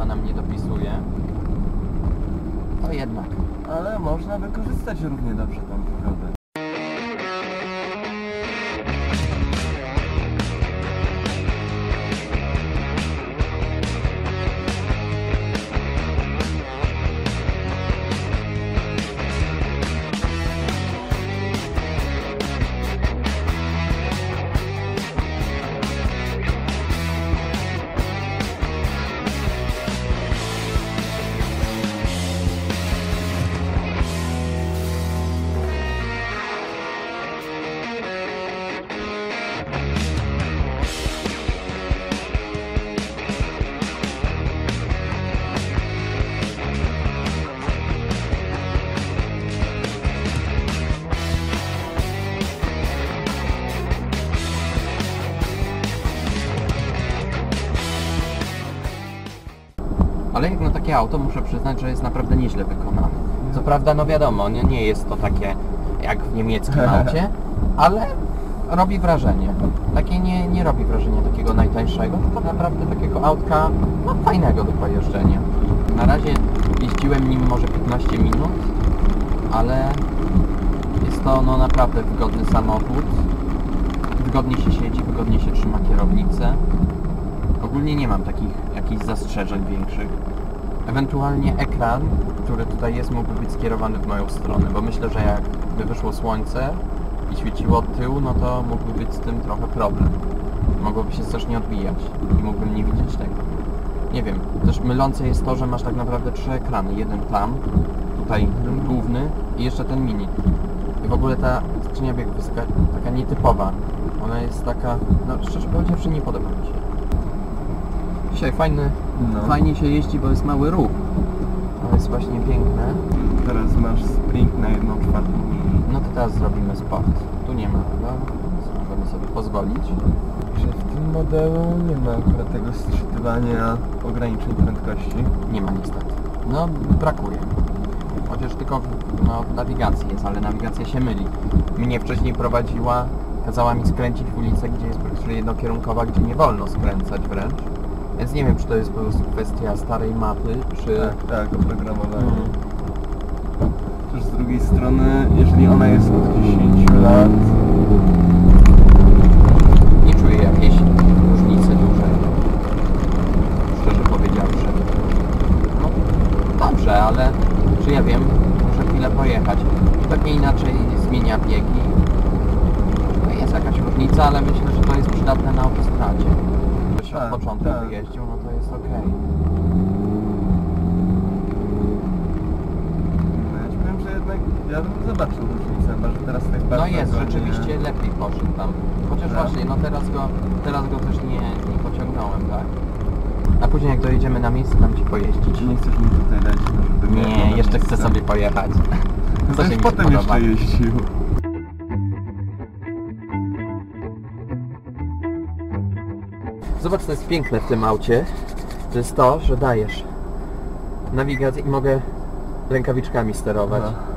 ona nam nie dopisuje. To jednak. Ale można wykorzystać równie dobrze tą pogodę. Ale jak na takie auto muszę przyznać, że jest naprawdę nieźle wykonane. Co prawda, no wiadomo, nie, nie jest to takie jak w niemieckim aucie, ale robi wrażenie. Takie nie, nie robi wrażenia takiego najtańszego, tylko naprawdę takiego autka no, fajnego do pojeżdżenia. Na razie jeździłem nim może 15 minut, ale jest to no, naprawdę wygodny samochód. Wygodnie się siedzi, wygodnie się trzyma kierownicę. Ogólnie nie mam takich jakichś zastrzeżeń większych. Ewentualnie ekran, który tutaj jest, mógłby być skierowany w moją stronę, bo myślę, że jakby wyszło słońce i świeciło od tyłu, no to mógłby być z tym trochę problem. Mogłoby się strasznie odbijać i mógłbym nie widzieć tego. Nie wiem, też mylące jest to, że masz tak naprawdę trzy ekrany. Jeden tam, tutaj główny i jeszcze ten mini. I w ogóle ta skrzynia biegów jest taka, taka nietypowa. Ona jest taka, no szczerze powiedziawszy nie podoba mi się. Dzisiaj fajny, No. fajnie się jeździ, bo jest mały ruch. To jest właśnie piękne. Teraz masz sprint na jedną czwartą. No to teraz zrobimy sport. Tu nie ma chyba, więc możemy sobie pozwolić. Że w tym modelu nie ma akurat tego sczytywania ograniczeń prędkości. Nie ma niestety. No brakuje. Chociaż tylko w, no, w nawigacji jest, ale nawigacja się myli. Mnie wcześniej prowadziła, kazała mi skręcić w ulicę, gdzie jest praktycznie jednokierunkowa, gdzie nie wolno skręcać wręcz. Więc nie wiem, czy to jest po prostu kwestia starej mapy, czy... Tak, tak, oprogramowanie. Mm. Też z drugiej strony, jeżeli ona jest od 10 lat, Nie czuję jakiejś różnicy dużej. Szczerze powiedziawszy. No dobrze, ale czy ja wiem, muszę chwilę pojechać. Pewnie inaczej zmienia biegi. No jest jakaś różnica, ale myślę, że to jest przydatne na autostradzie. Od Tak, początku tak. wyjeździł, no to jest okej. no ja ci powiem, że jednak ja bym zobaczył różnicę, chyba że teraz tak bardzo... No jest, go rzeczywiście lepiej poszedł tam. Chociaż Tak. właśnie, no teraz go, teraz go też nie, nie pociągnąłem, tak? A później jak dojedziemy na miejsce, tam ci pojeździć. Nie, nie chcesz mi tutaj dać, no, żeby Nie, jeszcze chcę miejsce. sobie pojechać. No to się mi potem podoba. jeszcze jeździł. Zobacz, co jest piękne w tym aucie. To jest to, że dajesz nawigację i mogę rękawiczkami sterować. No.